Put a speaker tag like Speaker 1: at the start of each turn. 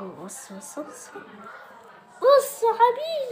Speaker 1: بصوا بصوا بصوا بصوا حبيبي